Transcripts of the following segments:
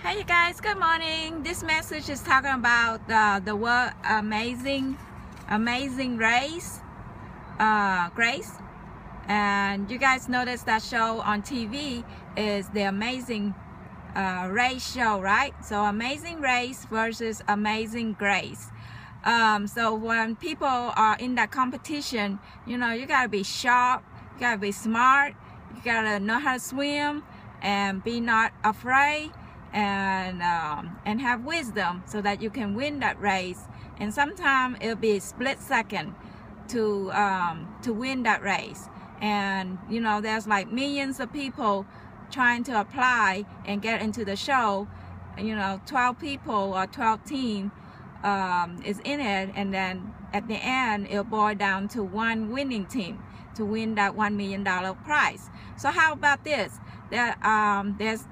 Hey you guys, good morning. This message is talking about uh, the word amazing, amazing race, uh, grace. And you guys notice that show on TV is the amazing uh, race show, right? So amazing race versus amazing grace. Um, so when people are in that competition, you know, you gotta be sharp, you gotta be smart, you gotta know how to swim and be not afraid and um, and have wisdom so that you can win that race. And sometimes it'll be split second to um, to win that race. And you know there's like millions of people trying to apply and get into the show. You know 12 people or 12 team um, is in it. And then at the end it'll boil down to one winning team to win that one million dollar prize. So how about this? There um, there's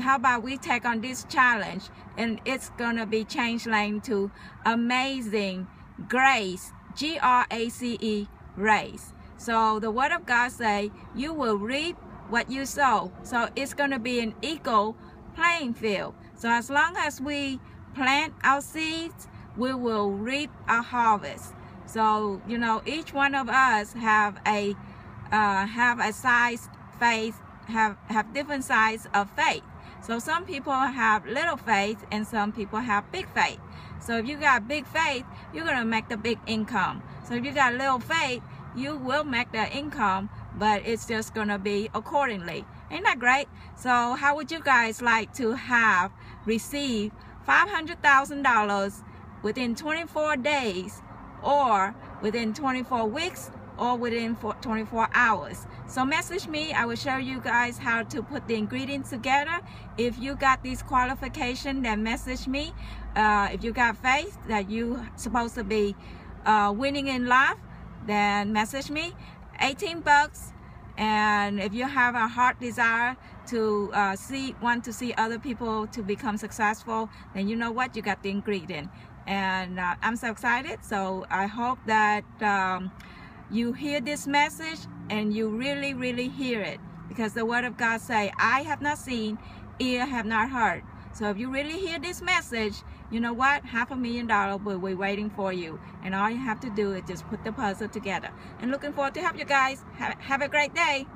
how about we take on this challenge? And it's gonna be changed lane to amazing grace g-r-a-c-e race. So the word of god say you will reap what you sow. So it's gonna be an equal playing field. So as long as we plant our seeds we will reap a harvest. So you know each one of us have a uh, have a size faith have have different size of faith so some people have little faith and some people have big faith. So if you got big faith, you're to make the big income. So if you got little faith, you will make the income, but it's just to be accordingly. Ain't that great? So how would you guys like to have received $500,000 within 24 days or within 24 weeks or within 24 hours. So message me. I will show you guys how to put the ingredients together. If you got these qualification, then message me. Uh, if you got faith that you supposed to be uh, winning in life, then message me. 18 bucks. And if you have a heart desire to uh, see, want to see other people to become successful, then you know what? You got the ingredient. And uh, I'm so excited. So I hope that um, you hear this message and you really, really hear it. Because the word of God say, Eye have not seen, ear have not heard. So if you really hear this message, you know what? Half a million dollars will be waiting for you. And all you have to do is just put the puzzle together. And looking forward to help you guys. Have, have a great day.